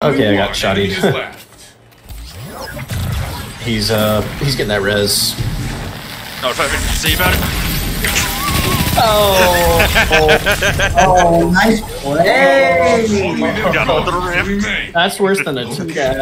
Okay, I got One shotty. he's uh he's getting that res. Oh, perfect. See about it? Oh, Oh, oh, nice play! Got all the ramp. That's worse than a two guy.